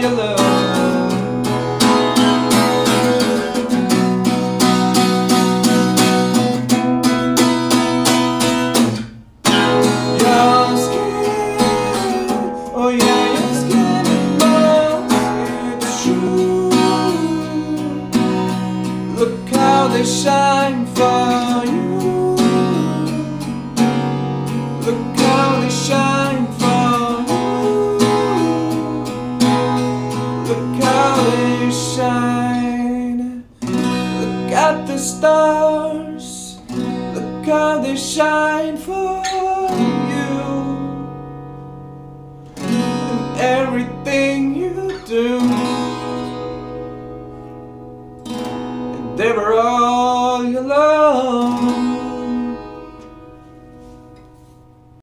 yellow stars. Look how they shine for you. And everything you do. And they were all your love.